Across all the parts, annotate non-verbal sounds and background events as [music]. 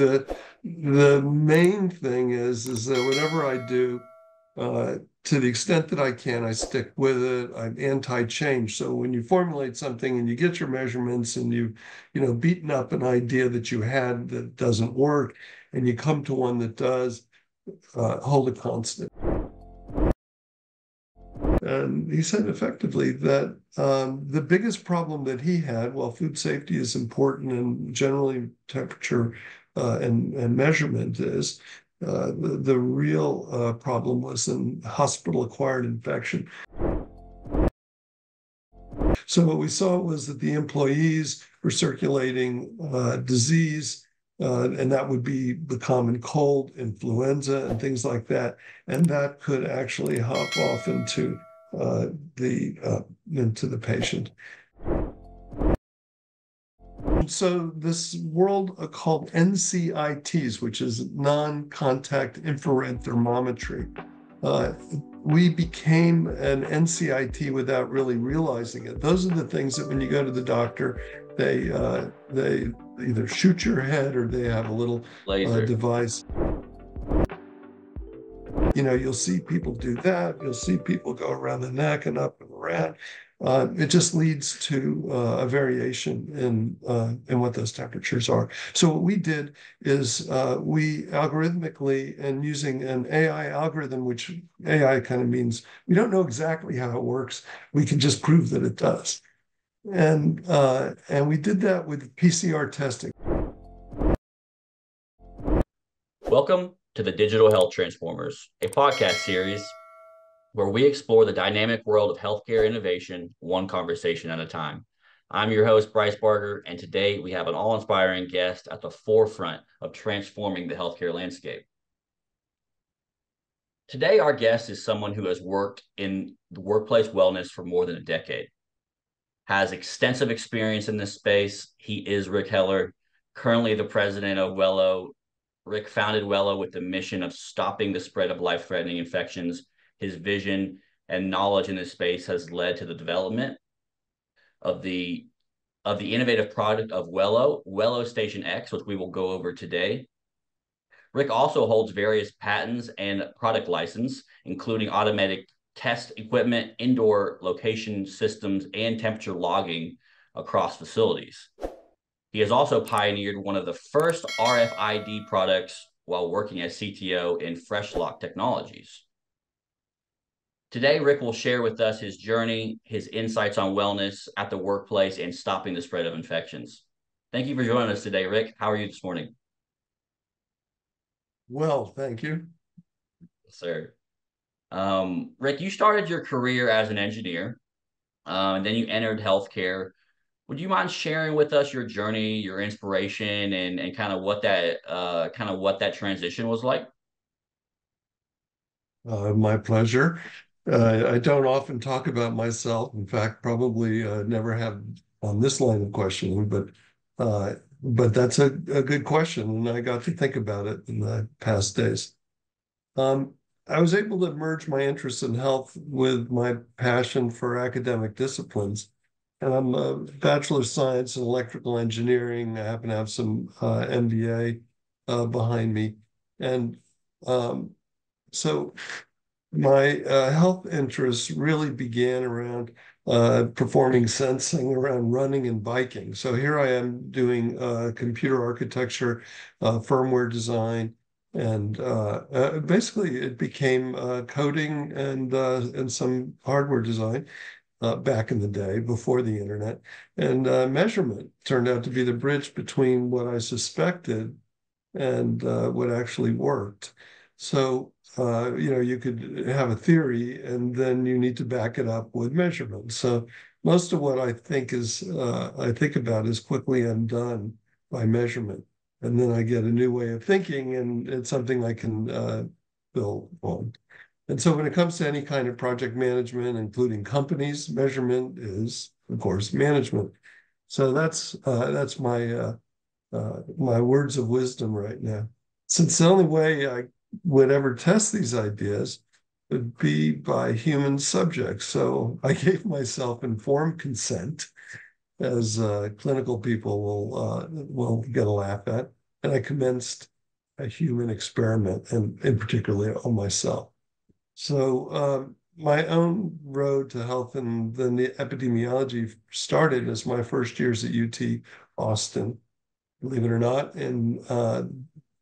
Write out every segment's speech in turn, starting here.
The the main thing is is that whatever I do, uh, to the extent that I can, I stick with it. I'm anti-change. So when you formulate something and you get your measurements and you, you know, beaten up an idea that you had that doesn't work, and you come to one that does, uh, hold it constant. And he said effectively that um, the biggest problem that he had, while food safety is important and generally temperature and, and measurement is, uh, the, the real uh, problem was in hospital-acquired infection. So what we saw was that the employees were circulating uh, disease, uh, and that would be the common cold, influenza, and things like that. And that could actually hop off into uh, the uh, into the patient. So this world called NCITs, which is non-contact infrared thermometry, uh, we became an NCIT without really realizing it. Those are the things that when you go to the doctor, they uh, they either shoot your head or they have a little uh, device. You know, you'll see people do that. You'll see people go around the neck and up around. Uh, it just leads to uh, a variation in uh, in what those temperatures are. So what we did is uh, we algorithmically and using an AI algorithm, which AI kind of means we don't know exactly how it works. We can just prove that it does, and uh, and we did that with PCR testing. Welcome to the Digital Health Transformers, a podcast series where we explore the dynamic world of healthcare innovation one conversation at a time. I'm your host, Bryce Barger, and today we have an all inspiring guest at the forefront of transforming the healthcare landscape. Today, our guest is someone who has worked in the workplace wellness for more than a decade, has extensive experience in this space. He is Rick Heller, currently the president of Wello. Rick founded Wello with the mission of stopping the spread of life threatening infections his vision and knowledge in this space has led to the development of the of the innovative product of Wello, Wello Station X, which we will go over today. Rick also holds various patents and product license, including automatic test equipment, indoor location systems, and temperature logging across facilities. He has also pioneered one of the first RFID products while working as CTO in FreshLock Technologies. Today, Rick will share with us his journey, his insights on wellness at the workplace, and stopping the spread of infections. Thank you for joining us today, Rick. How are you this morning? Well, thank you. Yes, sir. Um, Rick, you started your career as an engineer, uh, and then you entered healthcare. Would you mind sharing with us your journey, your inspiration, and and kind of what that uh, kind of what that transition was like? Uh, my pleasure. Uh, I don't often talk about myself. In fact, probably uh, never have on this line of questioning, but uh, but that's a, a good question, and I got to think about it in the past days. Um, I was able to merge my interest in health with my passion for academic disciplines. And I'm a Bachelor of Science in Electrical Engineering. I happen to have some uh, MBA uh, behind me. And um, so my uh, health interests really began around uh, performing sensing around running and biking. So here I am doing uh, computer architecture, uh, firmware design, and uh, uh, basically it became coding and and some hardware design. back in the day before the internet and measurement turned out to be the bridge between what I suspected and what actually worked. So uh, you know, you could have a theory and then you need to back it up with measurements. So most of what I think is uh, I think about is quickly undone by measurement, and then I get a new way of thinking, and it's something I can uh, build on. And so when it comes to any kind of project management, including companies, measurement is of course management. So that's uh, that's my uh, uh, my words of wisdom right now. Since the only way I would ever test these ideas would be by human subjects. So I gave myself informed consent, as uh, clinical people will uh, will get a laugh at. and I commenced a human experiment, and in particular on myself. So um, my own road to health and then the epidemiology started as my first years at UT Austin, believe it or not, in uh,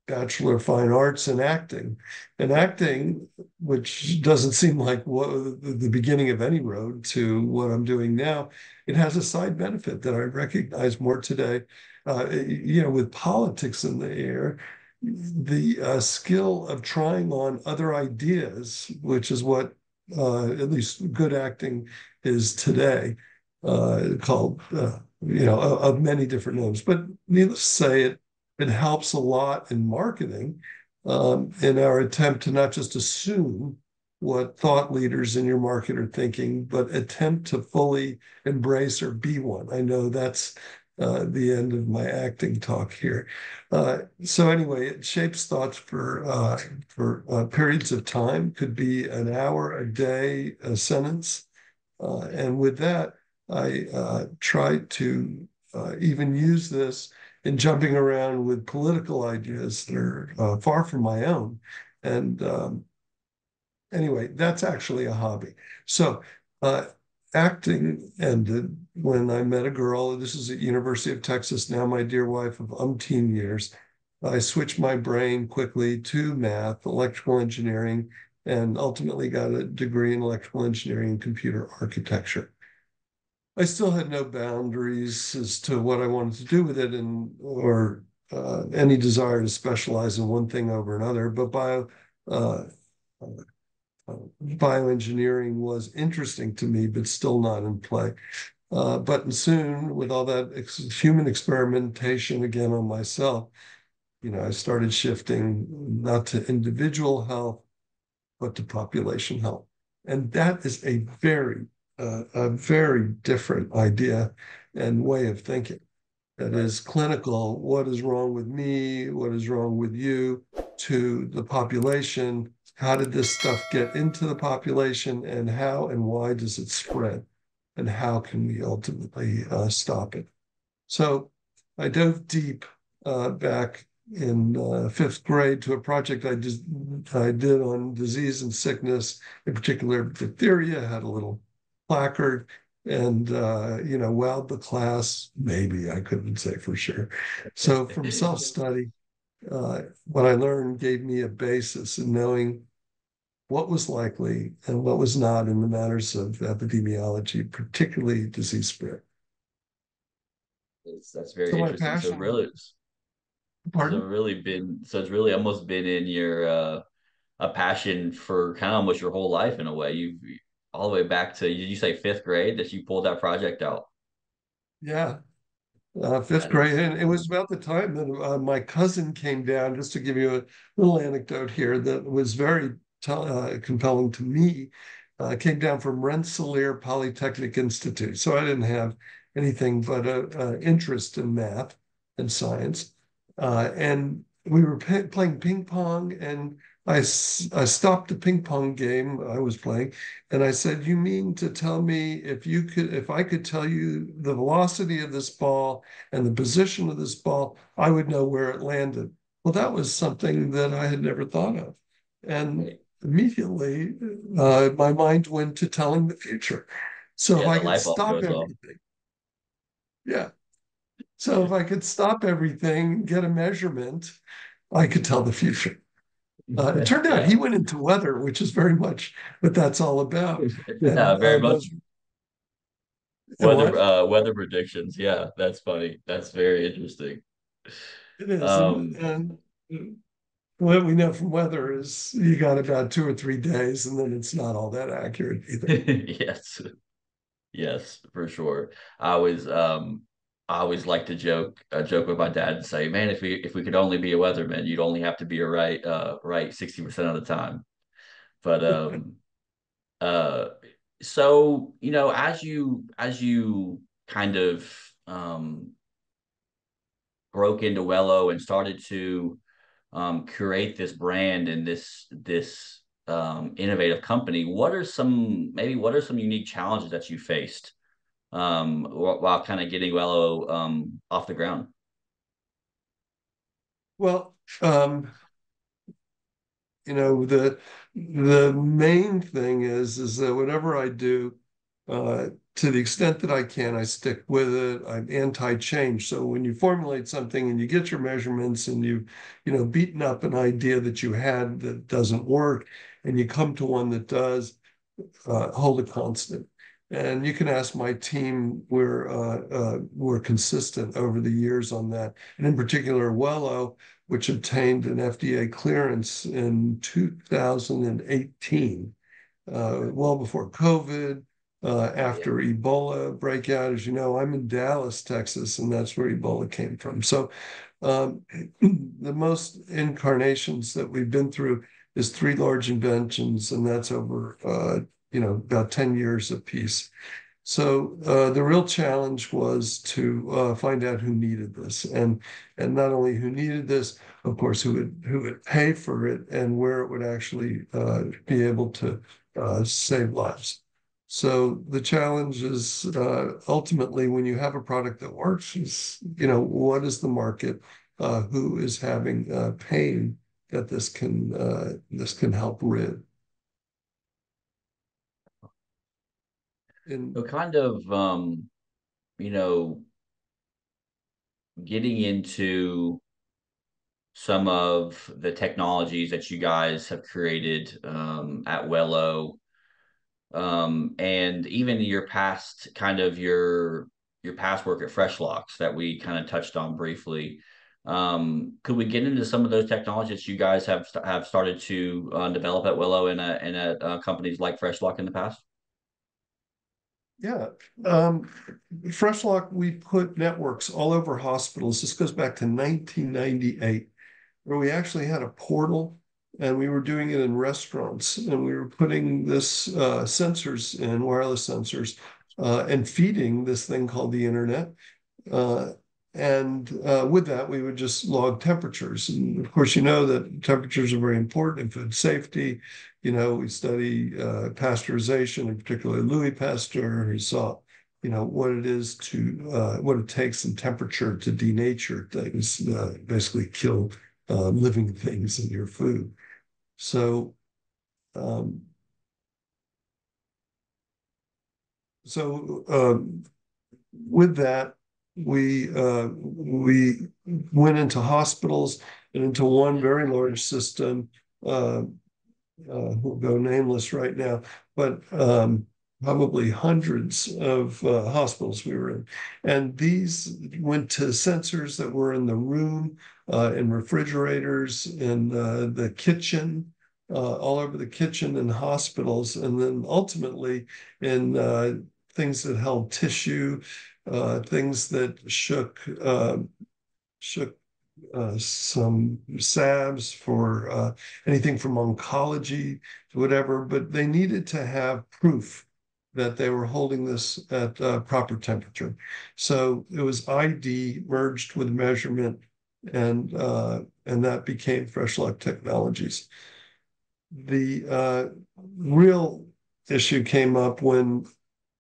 Bachelor of Fine Arts in acting. And acting, which doesn't seem like what, the beginning of any road to what I'm doing now, it has a side benefit that I recognize more today. Uh, you know, with politics in the air, the uh, skill of trying on other ideas, which is what uh, at least good acting is today, uh, called, uh, you know, of, of many different names. But needless to say, it it helps a lot in marketing um, in our attempt to not just assume what thought leaders in your market are thinking, but attempt to fully embrace or be one. I know that's uh, the end of my acting talk here. Uh, so anyway, it shapes thoughts for uh, for uh, periods of time. Could be an hour, a day, a sentence, uh, and with that, I uh, try to even use this in jumping around with political ideas that are far from my own. And um, anyway, that's actually a hobby. So acting ended when I met a girl. This is at University of Texas, now my dear wife of umpteen years. I switched my brain quickly to math, electrical engineering, and ultimately got a degree in electrical engineering and computer architecture. I still had no boundaries as to what I wanted to do with it and or uh, any desire to specialize in one thing over another. But bio uh, bioengineering was interesting to me, but still not in play. Uh, but soon, with all that ex human experimentation again on myself, you know, I started shifting not to individual health, but to population health. And that is a very, a very different idea and way of thinking. That is clinical. What is wrong with me? What is wrong with you? To the population, how did this stuff get into the population and how and why does it spread? And how can we ultimately uh, stop it? So I dove deep uh, back in uh, fifth grade to a project I did, I did on disease and sickness, in particular diphtheria, had a little placard and, uh, you know, wowed the class. Maybe I couldn't say for sure. So from [laughs] self-study, uh, what I learned gave me a basis in knowing what was likely and what was not in the matters of epidemiology, particularly disease spread. That's, that's very so interesting. So really, Pardon? So really been so it's really almost been in your uh, a passion for kind of almost your whole life in a way. You all the way back to did you say fifth grade that you pulled that project out? Yeah, uh, fifth grade, and it was about the time that uh, my cousin came down. Just to give you a little anecdote here, that was very uh, compelling to me, uh, came down from Rensselaer Polytechnic Institute. So I didn't have anything but an interest in math and science. Uh, and we were playing ping pong, and I, I stopped the ping pong game I was playing, and I said, "You mean to tell me if you could, if I could tell you the velocity of this ball and the position of this ball, I would know where it landed." Well, that was something that I had never thought of, and immediately uh, my mind went to telling the future. So yeah, if I could stop everything, yeah. So if I could stop everything, get a measurement, I could tell the future. Uh, it turned out he went into weather, which is very much what that's all about. [laughs] Yeah, and, very uh, much. Weather uh, weather predictions. Yeah, that's funny. That's very interesting. It is. Um, and, and what we know from weather is you got about two or three days, and then it's not all that accurate either. [laughs] yes, yes, for sure. I was um, I always like to joke, uh, joke with my dad and say, "Man, if we if we could only be a weatherman, you'd only have to be a right, uh, right sixty percent of the time." But um, [laughs] uh, so you know, as you as you kind of um broke into Wello and started to um, create this brand and this this um, innovative company, what are some maybe what are some unique challenges that you faced um, while, while kind of getting Wello um, off the ground? Well, um, you know, the the main thing is is that whatever I do, uh, to the extent that I can, I stick with it. I'm anti-change. So when you formulate something and you get your measurements and you, you know, beaten up an idea that you had that doesn't work, and you come to one that does, uh, hold it constant. And you can ask my team, we're uh, uh, we're consistent over the years on that. And in particular, Wello, which obtained an FDA clearance in 2018, uh, well before COVID, uh, after Ebola breakout. As you know, I'm in Dallas, Texas, and that's where Ebola came from. So um, [clears throat] the most incarnations that we've been through is three large inventions, and that's over uh, you know, about 10 years apiece. So uh, the real challenge was to uh, find out who needed this, and and not only who needed this, of course, who would who would pay for it, and where it would actually uh, be able to uh, save lives. So the challenge is uh, ultimately when you have a product that works, is you know what is the market, uh, who is having pain that this can this can help rid. And so kind of um, you know, getting into some of the technologies that you guys have created um, at Wello, um, and even your past kind of your your past work at Freshlocks that we kind of touched on briefly. Um, could we get into some of those technologies you guys have have started to uh, develop at Wello and at, and at uh, companies like Freshlock in the past? Yeah. Um, Freshlock, we put networks all over hospitals. This goes back to 1998, where we actually had a portal and we were doing it in restaurants and we were putting this uh, sensors in wireless sensors uh, and feeding this thing called the internet. Uh, and uh, with that, we would just log temperatures. And of course, you know that temperatures are very important in food safety. You know, we study uh, pasteurization, and particularly Louis Pasteur, who saw, you know, what it is to, uh, what it takes in temperature to denature things, uh, basically kill uh, living things in your food. So, um, so um, with that, we uh, we went into hospitals and into one very large system. Uh, uh, will go nameless right now, but um, probably hundreds of uh, hospitals we were in, and these went to sensors that were in the room, uh, in refrigerators, in uh, the kitchen. all over the kitchen in hospitals, and then ultimately in things that held tissue, uh, things that shook uh, shook uh, some salves for uh, anything from oncology to whatever, but they needed to have proof that they were holding this at uh, proper temperature. So it was ID merged with measurement, and uh, and that became Freshlock Technologies. The real issue came up when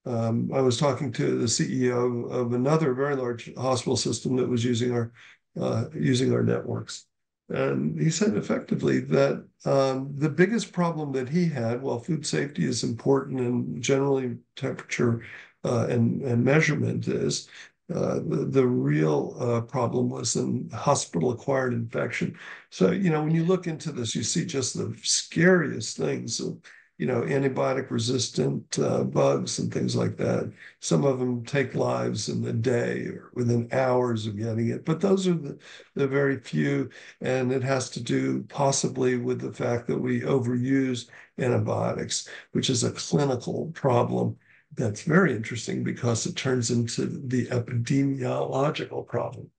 um, I was talking to the CEO of another very large hospital system that was using our uh, using our networks, and he said effectively that um, the biggest problem that he had, while food safety is important and generally temperature uh, and, and measurement is, uh, the, the real uh, problem was in hospital acquired infection. So, you know, when you look into this, you see just the scariest things of you know, antibiotic resistant uh, bugs and things like that. Some of them take lives in a day or within hours of getting it, but those are the, the very few. And it has to do possibly with the fact that we overuse antibiotics, which is a clinical problem that's very interesting because it turns into the epidemiological problem.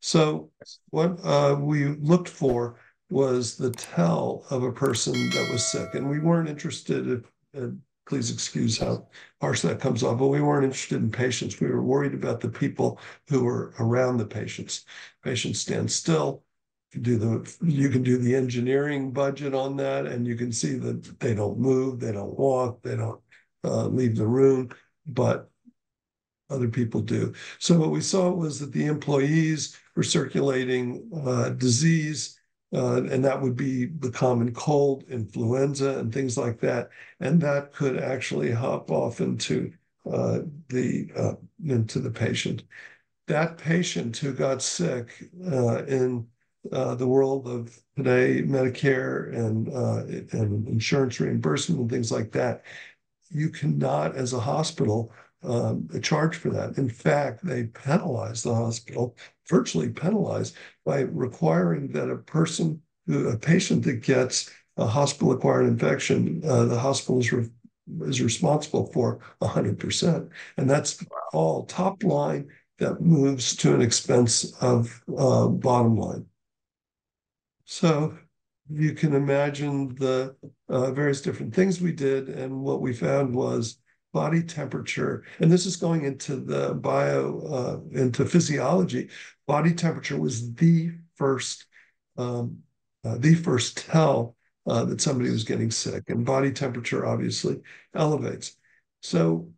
So, what uh, we looked for was the tell of a person that was sick. And we weren't interested, in, and please excuse how harsh that comes off, but we weren't interested in patients. We were worried about the people who were around the patients. Patients stand still. You do the you can do the engineering budget on that, and you can see that they don't move, they don't walk, they don't uh, leave the room. But other people do. So what we saw was that the employees were circulating uh, disease, uh, and that would be the common cold, influenza, and things like that, and that could actually hop off into uh, the uh, into the patient. That patient who got sick uh, in uh, the world of today, Medicare and and insurance reimbursement and things like that, you cannot, as a hospital, um, charge for that. In fact, they penalize the hospital, virtually penalize, by requiring that a person, a patient that gets a hospital-acquired infection, uh, the hospital is, re- is responsible for 100%. And that's all top line that moves to an expense of uh, bottom line. So you can imagine the uh, various different things we did. And what we found was body temperature, and this is going into the bio, uh, into physiology. Body temperature was the first, um, uh, the first tell uh, that somebody was getting sick, and body temperature obviously elevates. So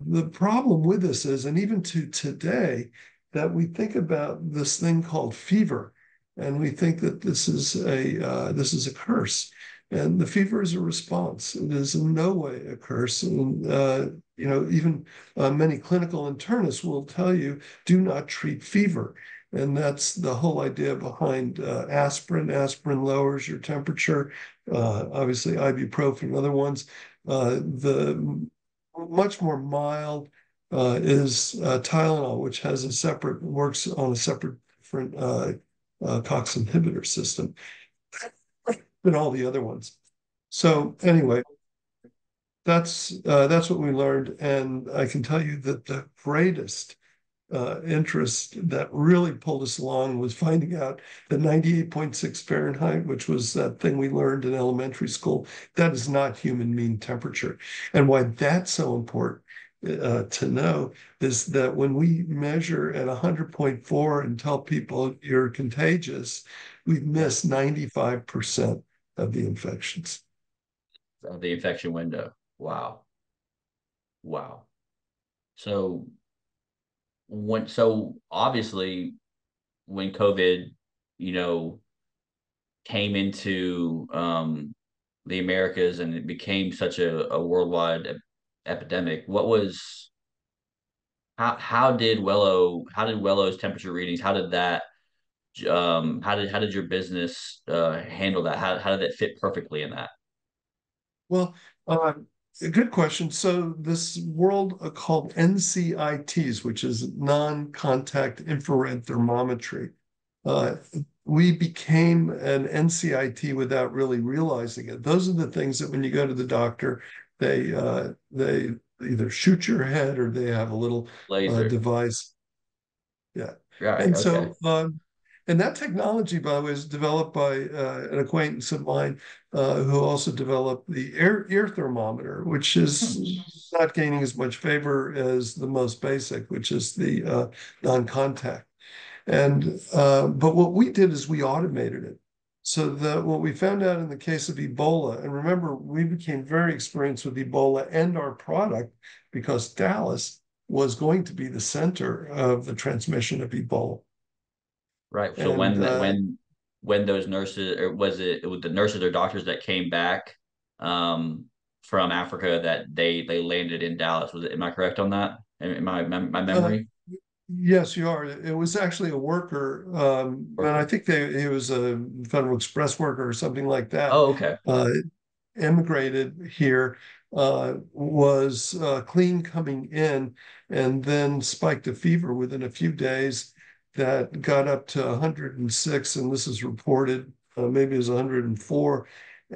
the problem with this is, and even to today, that we think about this thing called fever, and we think that this is a uh, this is a curse. And the fever is a response. It is in no way a curse. And, uh, you know, even uh, many clinical internists will tell you do not treat fever. And that's the whole idea behind uh, aspirin. Aspirin lowers your temperature. Uh, obviously, ibuprofen other ones. Uh, the much more mild uh, is Tylenol, which has a separate, works on a separate different COX inhibitor system than all the other ones. So anyway, that's uh, that's what we learned, and I can tell you that the greatest uh, interest that really pulled us along was finding out that 98.6 Fahrenheit, which was that thing we learned in elementary school, that is not human mean temperature. And why that's so important uh, to know is that when we measure at 100.4 and tell people you're contagious, we miss 95% of the infections. Of the infection window. Wow. Wow. So when so obviously when COVID, you know, came into um the Americas and it became such a, a worldwide ep- epidemic, what was how how did Wello how did Wello's temperature readings how did that um, how did how did your business uh, handle that? How how did it fit perfectly in that? Well, uh, good question. So this world called NCITs, which is non-contact infrared thermometry, uh, we became an NCIT without really realizing it. Those are the things that when you go to the doctor, they uh, they either shoot your head or they have a little uh, device. Yeah. Right. And okay. so um, and that technology, by the way, is developed by uh, an acquaintance of mine uh, who also developed the air, ear thermometer, which is hmm. not gaining as much favor as the most basic, which is the uh, non-contact. And uh, but what we did is we automated it. So that what we found out in the case of Ebola, and remember, we became very experienced with Ebola and our product because Dallas was going to be the center of the transmission of Ebola. Right. So and, when uh, when when those nurses or was it, it was the nurses or doctors that came back um, from Africa that they they landed in Dallas? Was it? Am I correct on that? Am my my uh, memory? Uh, yes, you are. It was actually a worker, um, worker. and I think they, he was a Federal Express worker or something like that. Oh, okay. Uh, immigrated here, uh, was uh, clean coming in, and then spiked a fever within a few days that got up to 106, and this is reported, uh, maybe it was 104.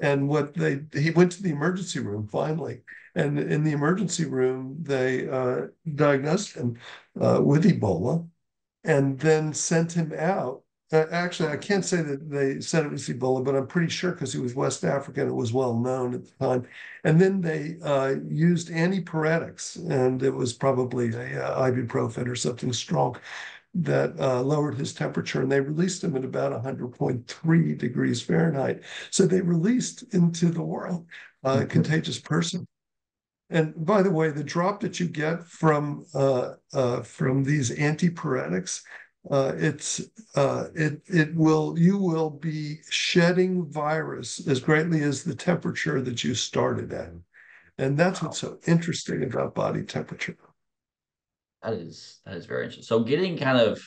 And what they, he went to the emergency room finally. And in the emergency room, they uh, diagnosed him uh, with Ebola and then sent him out. Uh, actually, I can't say that they said it was Ebola, but I'm pretty sure because he was West African, it was well known at the time. And then they uh, used antipyretics, and it was probably a, uh, ibuprofen or something strong that uh, lowered his temperature and they released him at about 100.3 degrees Fahrenheit. So they released into the world a mm-hmm. contagious person. and by the way, the drop that you get from uh, uh, from these antipyretics, uh, it's uh, it it will you will be shedding virus as greatly as the temperature that you started at, and that's what's so interesting about body temperature. That is that is very interesting. So getting kind of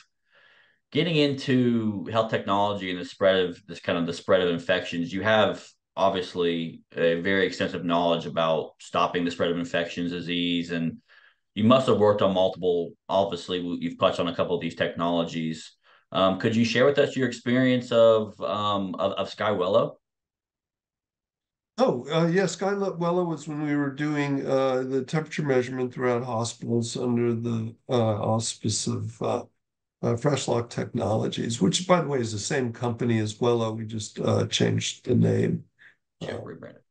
getting into health technology and the spread of this kind of the spread of infections, you have obviously a very extensive knowledge about stopping the spread of infections, disease, and you must have worked on multiple. Obviously, you've touched on a couple of these technologies. Um, could you share with us your experience of um, of, of Skywello? Oh, uh, yeah, Skywello was when we were doing uh, the temperature measurement throughout hospitals under the uh, auspice of uh, uh, Freshlock Technologies, which, by the way, is the same company as Wello. We just uh, changed the name. Yeah, rebranded.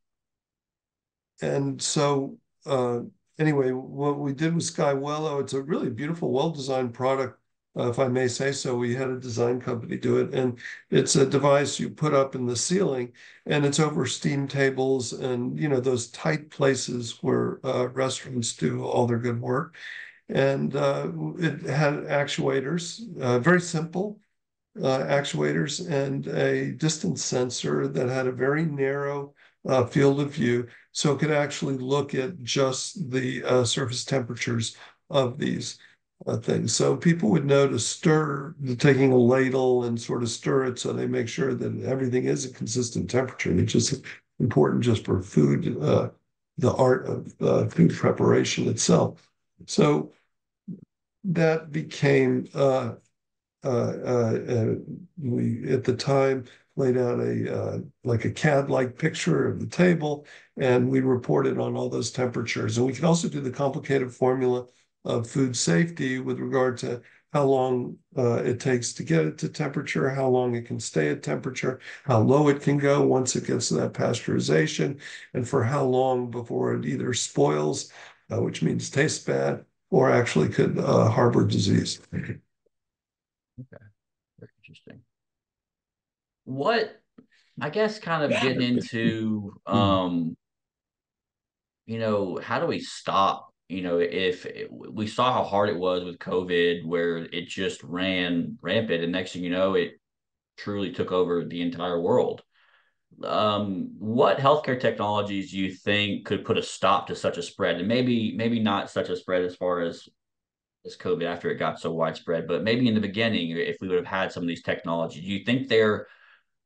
And so, uh, anyway, what we did with Skywello, it's a really beautiful, well-designed product, uh, if I may say so. We had a design company do it, and it's a device you put up in the ceiling, and it's over steam tables and you know those tight places where uh, restaurants do all their good work. And uh, it had actuators, uh, very simple uh, actuators, and a distance sensor that had a very narrow uh, field of view, so it could actually look at just the surface temperatures of these uh, things. So people would know to stir, taking a ladle and sort of stir it so they make sure that everything is a consistent temperature, which is important just for food, uh, the art of uh, food preparation itself. So that became uh, uh, uh, we at the time laid out a uh, like a CAD-like picture of the table, and we reported on all those temperatures. And we can also do the complicated formula of food safety with regard to how long uh, it takes to get it to temperature, how long it can stay at temperature, how low it can go once it gets to that pasteurization, and for how long before it either spoils, uh, which means tastes bad, or actually could uh, harbor disease. Okay, very interesting what I guess kind of getting into [laughs] um you know how do we stop you know if it, we saw how hard it was with covid where it just ran rampant and next thing you know it truly took over the entire world. Um what healthcare technologies do you think could put a stop to such a spread? And maybe maybe not such a spread as far as as covid after it got so widespread but maybe in the beginning if we would have had some of these technologies do you think they're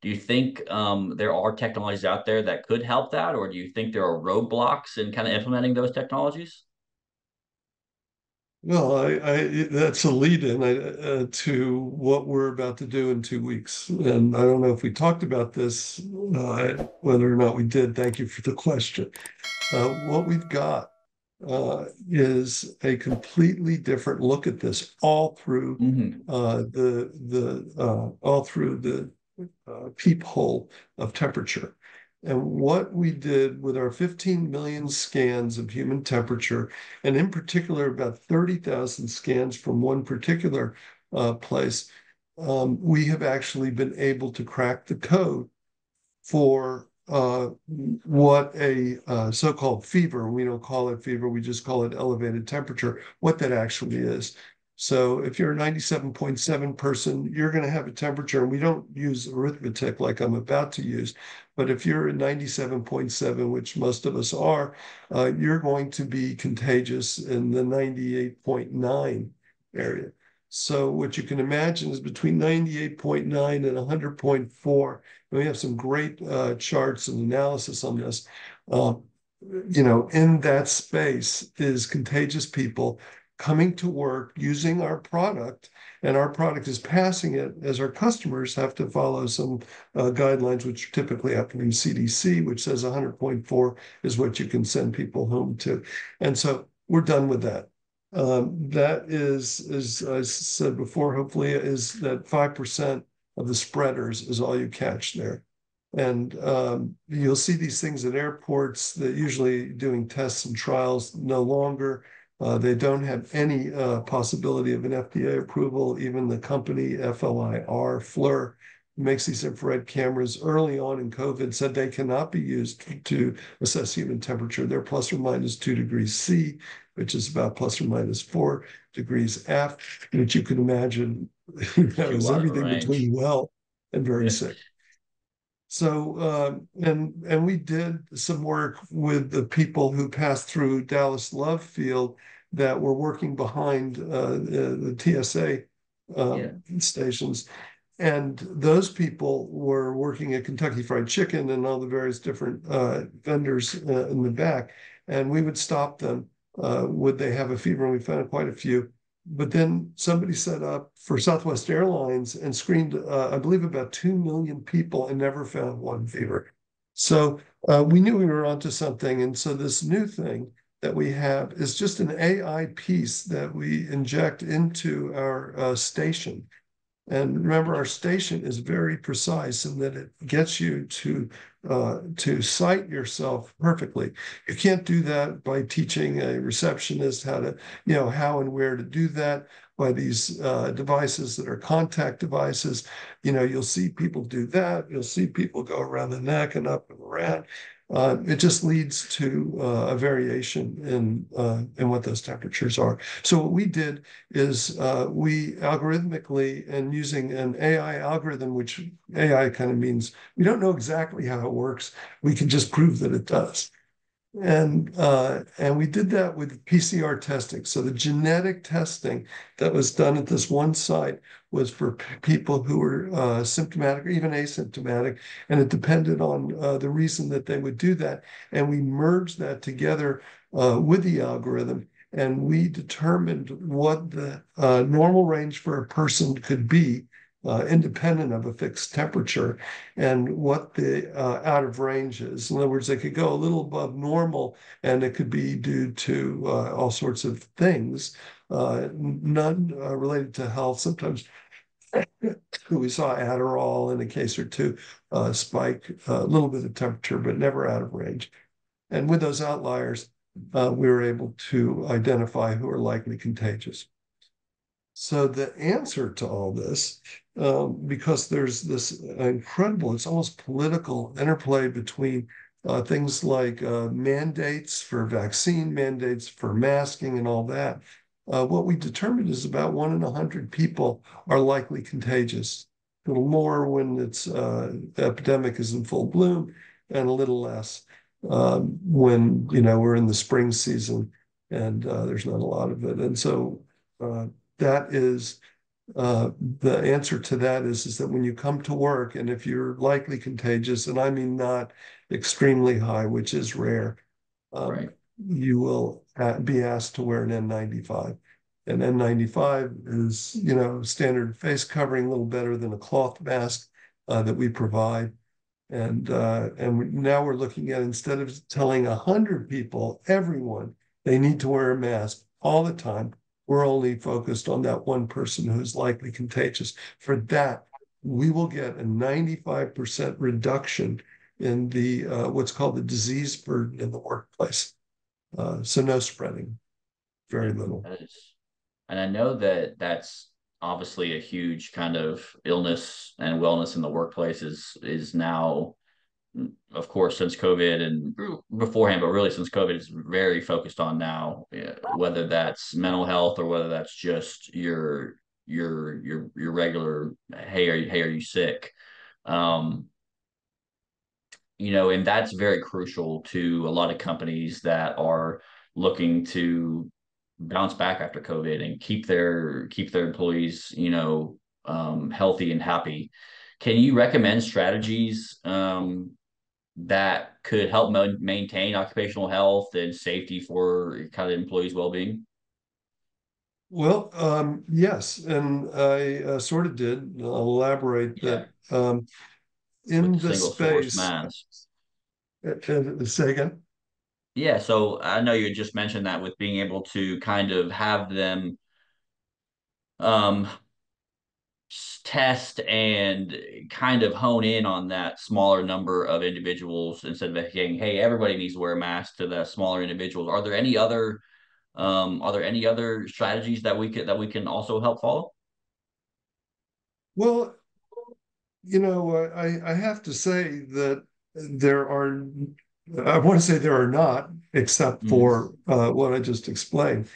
do you think um, there are technologies out there that could help that, or do you think there are roadblocks in kind of implementing those technologies? Well, I, I that's a lead-in uh, to what we're about to do in two weeks, and I don't know if we talked about this, uh, whether or not we did. Thank you for the question. Uh, what we've got uh, is a completely different look at this, all through mm-hmm. Uh, the the uh, all through the uh, peephole of temperature. And what we did with our 15 million scans of human temperature, and in particular about 30,000 scans from one particular uh, place, um, we have actually been able to crack the code for uh, what a uh, so-called fever, we don't call it fever, we just call it elevated temperature, what that actually is. So if you're a 97.7 person, you're going to have a temperature, and we don't use arithmetic like I'm about to use, but if you're a 97.7, which most of us are, uh, you're going to be contagious in the 98.9 area. So what you can imagine is between 98.9 and 100.4, and we have some great uh, charts and analysis on this. Uh, you know, in that space is contagious people coming to work using our product and our product is passing it as our customers have to follow some uh, guidelines which typically have to be cdc which says 100.4 is what you can send people home to. And so we're done with that. Um, that is as i said before hopefully is that 5% of the spreaders is all you catch there. And um, you'll see these things at airports that usually doing tests and trials no longer uh, they don't have any uh, possibility of an FDA approval. Even the company FLIR, FLIR, makes these infrared cameras early on in COVID said they cannot be used to assess human temperature. They're plus or minus two degrees C, which is about plus or minus four degrees F, which you can imagine you know, is everything between well and very yeah. sick. So uh, and and we did some work with the people who passed through Dallas Love Field that were working behind uh, the, the, TSA um, yeah. stations, and those people were working at Kentucky Fried Chicken and all the various different uh, vendors uh, in the back, and we would stop them. Uh, would they have a fever? And we found quite a few but then somebody set up for Southwest Airlines and screened, uh, I believe, about 2 million people and never found one fever. So uh, we knew we were onto something. And so this new thing that we have is just an AI piece that we inject into our uh, station. And remember, our station is very precise in that it gets you to uh, to cite yourself perfectly. You can't do that by teaching a receptionist how to, you know, how and where to do that by these uh, devices that are contact devices. You know, you'll see people do that. You'll see people go around the neck and up and around uh, it just leads to uh, a variation in uh, in what those temperatures are. So what we did is uh, we algorithmically and using an AI algorithm, which AI kind of means we don't know exactly how it works. We can just prove that it does. And uh, and we did that with PCR testing. So the genetic testing that was done at this one site was for people who were uh, symptomatic or even asymptomatic, and it depended on uh, the reason that they would do that. And we merged that together uh, with the algorithm, and we determined what the uh, normal range for a person could be uh, independent of a fixed temperature and what the uh, out of range is. In other words, they could go a little above normal and it could be due to uh, all sorts of things, uh, none uh, related to health. Sometimes [coughs] we saw Adderall in a case or two uh, spike a little bit of temperature, but never out of range. And with those outliers, we were able to identify who are likely contagious. So the answer to all this, um, because there's this incredible, it's almost political interplay between uh, things like uh, mandates for vaccine, mandates for masking, and all that. Uh, what we determined is about one in a hundred people are likely contagious. A little more when it's uh, epidemic is in full bloom, and a little less um, when you know we're in the spring season and uh, there's not a lot of it. And so that is uh, the answer to that is is that when you come to work and if you're likely contagious and i mean not extremely high which is rare um, right. you will be asked to wear an n95 an n95 is you know standard face covering a little better than a cloth mask uh, that we provide and uh, and now we're looking at instead of telling 100 people everyone they need to wear a mask all the time we're only focused on that one person who's likely contagious. For that, we will get a 95% reduction in the uh, what's called the disease burden in the workplace. Uh, so no spreading, very little. And I know that that's obviously a huge kind of illness and wellness in the workplace is is now of course, since COVID and beforehand, but really since COVID is very focused on now, whether that's mental health or whether that's just your your your your regular hey are you, hey are you sick, um, you know, and that's very crucial to a lot of companies that are looking to bounce back after COVID and keep their keep their employees, you know, um, healthy and happy. Can you recommend strategies um, that could help maintain occupational health and safety for kind of employees' well-being? Well, um, yes, and I uh, sort of did. I'll elaborate yeah. that um, in With the space. Masks. Uh, uh, say again. Yeah, so I know you just mentioned that with being able to kind of have them um, test and kind of hone in on that smaller number of individuals instead of saying, "Hey, everybody needs to wear a mask." To the smaller individuals, are there any other um, are there any other strategies that we could that we can also help follow? Well, you know, I, I have to say that there are, I want to say there are not, except Mm. for uh, what I just explained.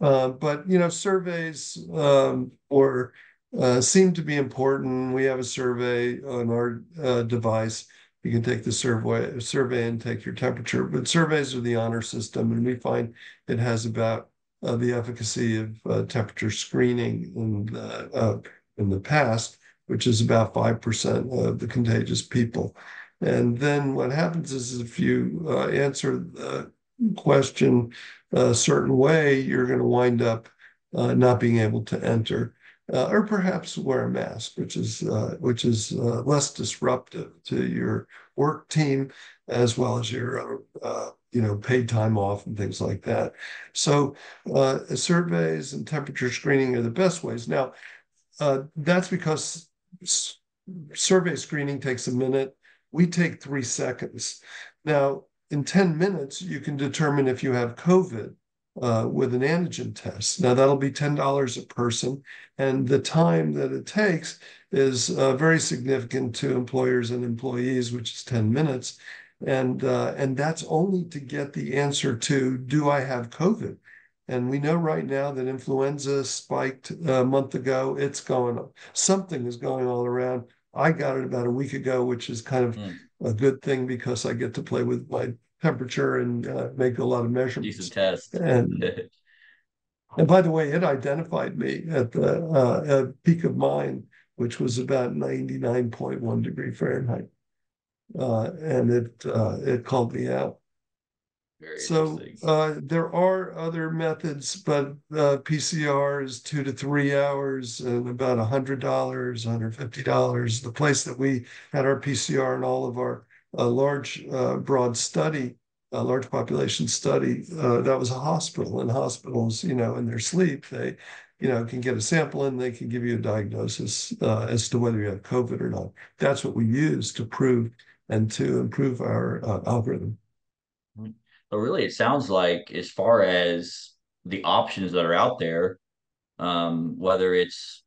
Uh, but you know, surveys um, or uh, seem to be important. We have a survey on our uh, device. You can take the survey survey and take your temperature. But surveys are the honor system, and we find it has about uh, the efficacy of uh, temperature screening in the, uh, in the past, which is about five percent of the contagious people. And then what happens is if you uh, answer the question a certain way, you're going to wind up not being able to enter, uh, or perhaps wear a mask, which is uh, which is uh, less disruptive to your work team as well as your uh, you know paid time off and things like that. So uh, surveys and temperature screening are the best ways. Now that's because survey screening takes a minute. We take three seconds. Now in 10 minutes, you can determine if you have COVID uh, with an antigen test. Now, that'll be $10 a person. And the time that it takes is uh, very significant to employers and employees, which is 10 minutes. And, uh, and that's only to get the answer to do I have COVID? And we know right now that influenza spiked a month ago. It's going, up. something is going all around. I got it about a week ago, which is kind of mm. a good thing because I get to play with my temperature and uh, make a lot of measurements. Use test. And, [laughs] and by the way, it identified me at the uh, at peak of mine, which was about 99.1 degree Fahrenheit. Uh, and it uh, it called me out. Very so uh, there are other methods, but uh, PCR is two to three hours and about a hundred dollars, hundred fifty dollars. The place that we had our PCR and all of our uh, large, uh, broad study, a large population study, uh, that was a hospital. And hospitals, you know, in their sleep, they, you know, can get a sample and they can give you a diagnosis uh, as to whether you have COVID or not. That's what we use to prove and to improve our algorithm. But really, it sounds like as far as the options that are out there, um, whether it's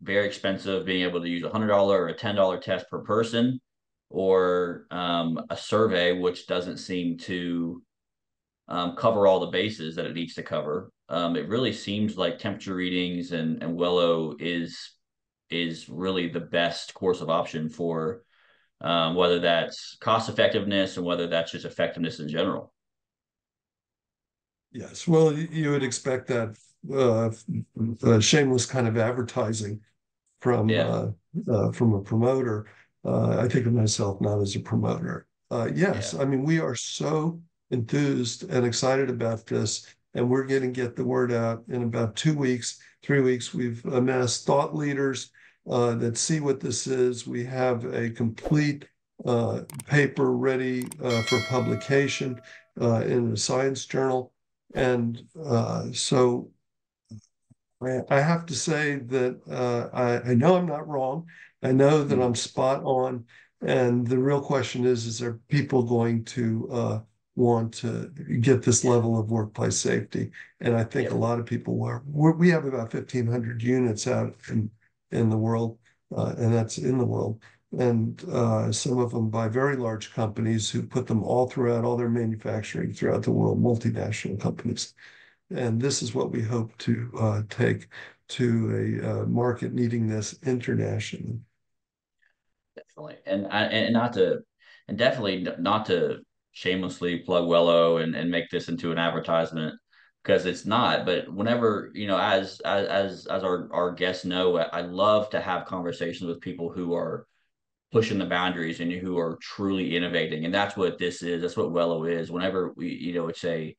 very expensive, being able to use a hundred dollar or a ten dollar test per person, or um, a survey which doesn't seem to um, cover all the bases that it needs to cover. Um, it really seems like temperature readings and and Wello is is really the best course of option for um, whether that's cost effectiveness and whether that's just effectiveness in general. Yes, well, you would expect that uh, uh, shameless kind of advertising from yeah. uh, uh from a promoter. Uh, I think of myself not as a promoter. Uh, yes, yeah. I mean we are so enthused and excited about this, and we're going to get the word out in about two weeks, three weeks. We've amassed thought leaders that see what this is. We have a complete paper ready for publication in a science journal and uh, so I have to say that uh, I, I, know I'm not wrong. I know that mm-hmm. I'm spot on. And the real question is, is are people going to uh, want to get this level of workplace safety? And I think yeah. a lot of people are. We're, we have about 1,500 units out in, in the world, uh, and that's in the world and uh, some of them by very large companies who put them all throughout all their manufacturing throughout the world, multinational companies. And this is what we hope to uh, take to a uh, market needing this internationally. Definitely, and and not to, and definitely not to shamelessly plug Wello and, and make this into an advertisement because it's not. But whenever you know, as as as our our guests know, I love to have conversations with people who are pushing the boundaries and who are truly innovating. And that's what this is. That's what Wello is. Whenever we, you know, it's a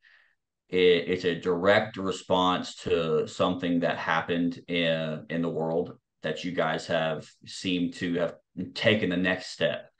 it, it's a direct response to something that happened in in the world that you guys have seemed to have taken the next step.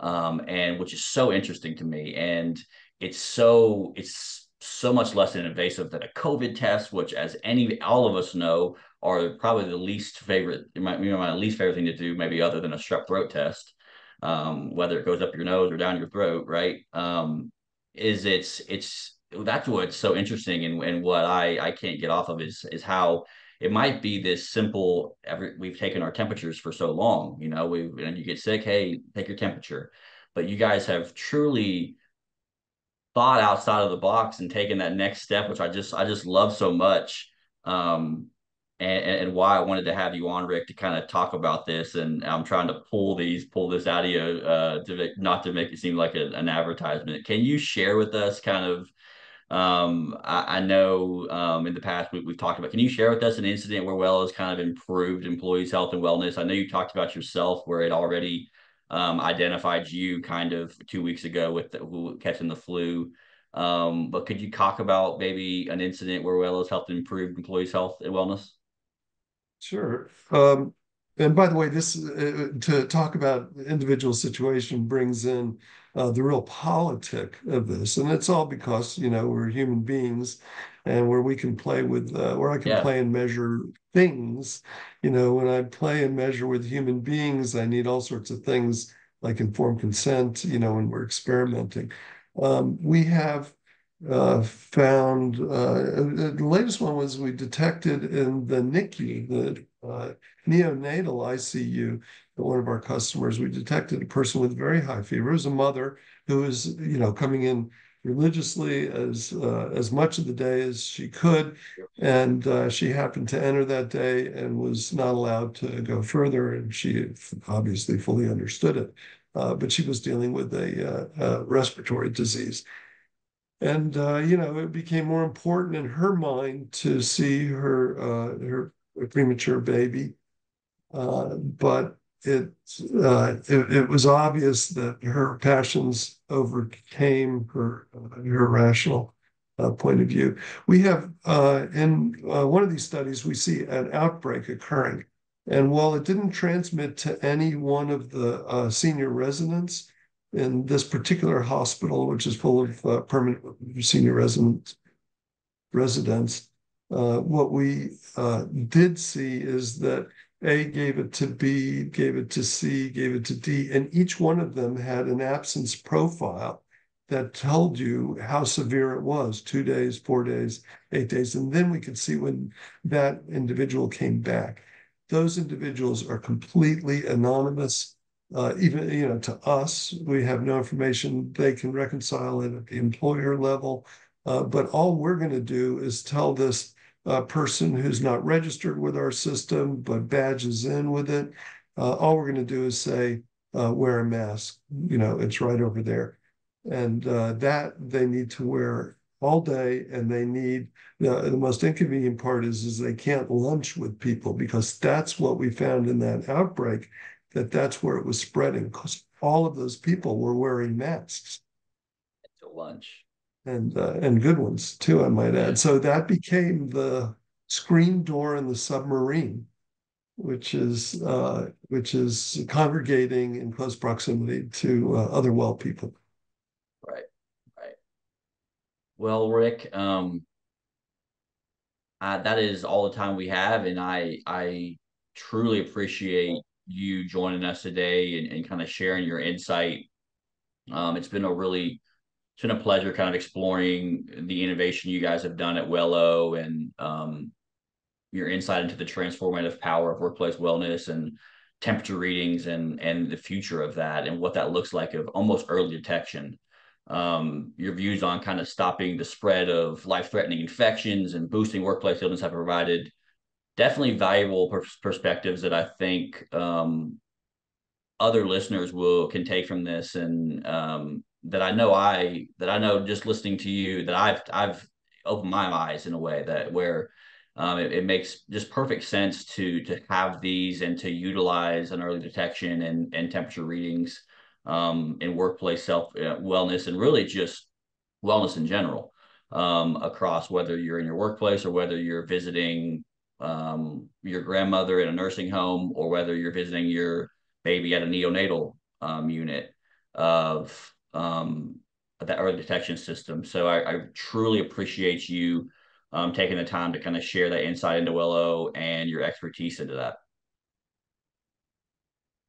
Um, and which is so interesting to me. And it's so it's so much less invasive than a COVID test, which, as any all of us know, are probably the least favorite, my, you know, my least favorite thing to do, maybe other than a strep throat test, um, whether it goes up your nose or down your throat, right? Um, is it's it's that's what's so interesting and, and what I I can't get off of is is how it might be this simple. Every we've taken our temperatures for so long, you know, we and you get sick, hey, take your temperature, but you guys have truly thought outside of the box and taken that next step, which I just I just love so much. Um, and, and why I wanted to have you on, Rick, to kind of talk about this. And I'm trying to pull these, pull this out of you, uh, to not to make it seem like a, an advertisement. Can you share with us kind of um, I, I, know um, in the past we, have talked about. Can you share with us an incident where Wello has kind of improved employees' health and wellness? I know you talked about yourself where it already um, identified you kind of two weeks ago with the, catching the flu. Um, but could you talk about maybe an incident where Wello's helped improve employees' health and wellness? Sure. Um, and by the way, this uh, to talk about individual situation brings in uh, the real politic of this, and it's all because you know we're human beings, and where we can play with, uh, where I can yeah. play and measure things. You know, when I play and measure with human beings, I need all sorts of things like informed consent. You know, when we're experimenting, um, we have uh, found uh, the latest one was we detected in the NICU, the uh, neonatal ICU, one of our customers, we detected a person with very high fever. It was a mother who was, you know, coming in religiously as uh, as much of the day as she could, and uh, she happened to enter that day and was not allowed to go further, and she obviously fully understood it, uh, but she was dealing with a, uh, a respiratory disease. And uh, you know, it became more important in her mind to see her uh, her premature baby, but it, uh, it, it was obvious that her passions overcame her uh, her rational uh, point of view. We have uh, in uh, one of these studies we see an outbreak occurring, and while it didn't transmit to any one of the uh, senior residents in this particular hospital, which is full of permanent senior residents, residents, what we did see is that a gave it to B, gave it to C, gave it to D, and each one of them had an absence profile that told you how severe it was two days, four days, eight days. And then we could see when that individual came back. Those individuals are completely anonymous. Uh, even you know to us, we have no information. They can reconcile it at the employer level, uh, but all we're going to do is tell this a person who's not registered with our system but badges in with it, uh, all we're going to do is say, uh, wear a mask. You know, it's right over there. And uh, that they need to wear all day and they need the, the most inconvenient part is is they can't lunch with people because that's what we found in that outbreak that that's where it was spreading because all of those people were wearing masks to lunch and uh, and good ones too, I might add. So that became the screen door in the submarine, which is uh, which is congregating in close proximity to uh, other well people. Right, right. Well, Rick, um, that is all the time we have, and I I truly appreciate you joining us today and, and kind of sharing your insight. Um, it's been a really it's been a pleasure kind of exploring the innovation you guys have done at Wello and um, your insight into the transformative power of workplace wellness and temperature readings and and the future of that and what that looks like of almost early detection. Um, your views on kind of stopping the spread of life-threatening infections and boosting workplace illness have provided definitely valuable pers- perspectives that I think um, other listeners will can take from this and um, that I know I that I know just listening to you that I've I've opened my eyes in a way that where um, it, it, makes just perfect sense to to have these and to utilize an early detection and and temperature readings um, in workplace self uh, wellness and really just wellness in general um, across whether you're in your workplace or whether you're visiting um, your grandmother in a nursing home or whether you're visiting your baby at a neonatal um, unit of um, that early detection system. So I, I truly appreciate you um, taking the time to kind of share that insight into Wello and your expertise into that.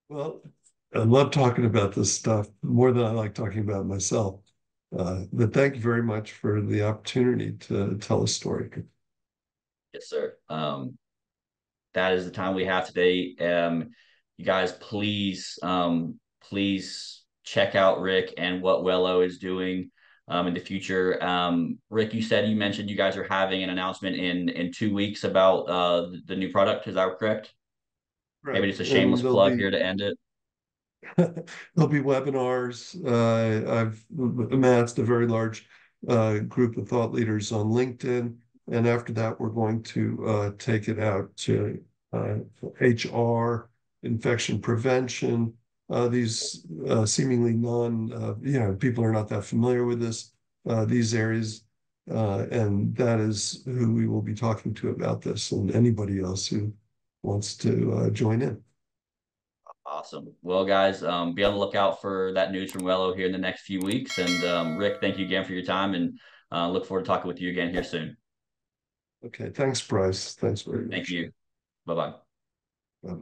Well, I love talking about this stuff more than I like talking about myself. Uh, but thank you very much for the opportunity to tell a story. Yes, sir. Um, that is the time we have today. Um, you guys, please, um, please check out Rick and what Wello is doing um, in the future. Um, Rick, you said you mentioned you guys are having an announcement in in two weeks about uh, the new product. Is that correct? Right. Maybe just a shameless plug be, here to end it. [laughs] there'll be webinars. Uh, I've amassed a very large uh, group of thought leaders on LinkedIn, and after that, we're going to uh, take it out to HR, uh, infection prevention, uh, these uh, seemingly non, uh, you know, people are not that familiar with this, uh, these areas. Uh, and that is who we will be talking to about this and anybody else who wants to uh, join in. Awesome. Well, guys, um, be on the lookout for that news from Wello here in the next few weeks. And um, Rick, thank you again for your time and look forward to talking with you again here soon. Okay. Thanks, Bryce. Thanks very much. Thank you. Bye-bye. Bye.